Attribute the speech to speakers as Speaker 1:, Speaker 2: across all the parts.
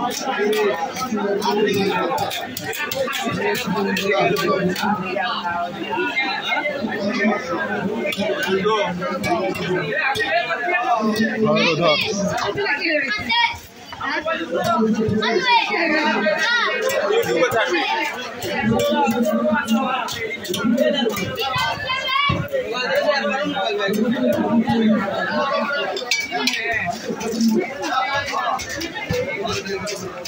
Speaker 1: 嗯好的好啊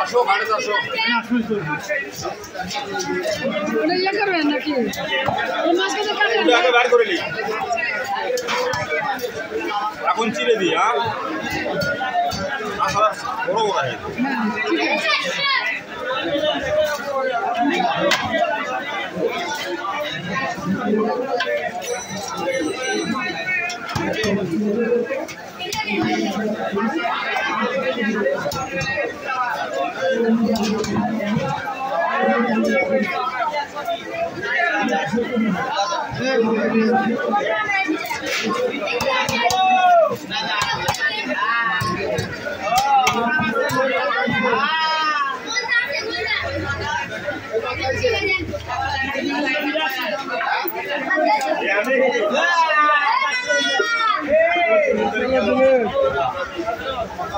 Speaker 1: আসো গাড়িতে আসো।
Speaker 2: ওটা ইয়ে করবেন নাকি? মাঝখানে কাটেন
Speaker 1: kunci dia ya. Aha, orang lain.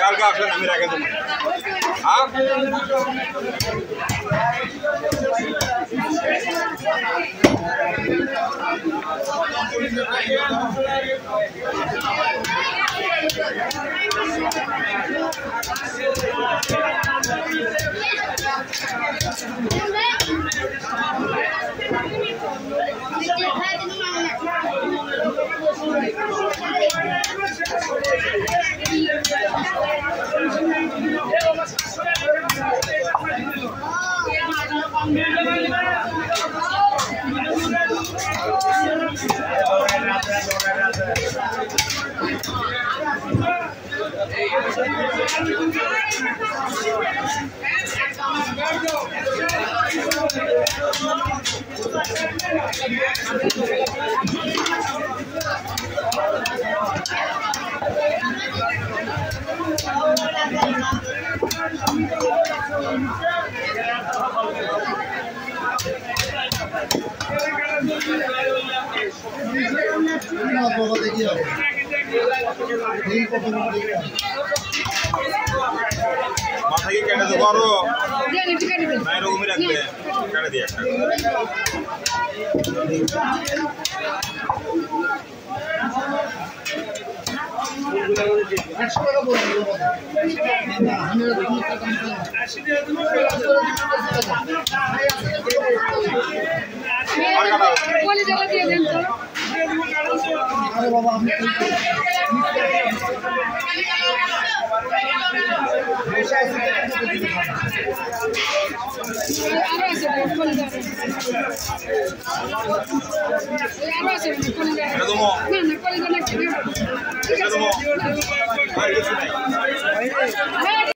Speaker 1: কালকে আসলেন আমি রেখে দেবো। হ্যাঁ? I am the flag of
Speaker 3: দেখি হবে
Speaker 4: এই কত দেখি
Speaker 1: মাথা কেটে দেবো আরও। না এরকমই রাখবে। কেটে দিই একটা।
Speaker 4: একশো টাকা বলব
Speaker 2: বলি জায়গা দিয়ে দেন তো। 哎，阿拉斯，过来的。哎，阿拉，过来。那那过来的那个。
Speaker 1: 哈喽，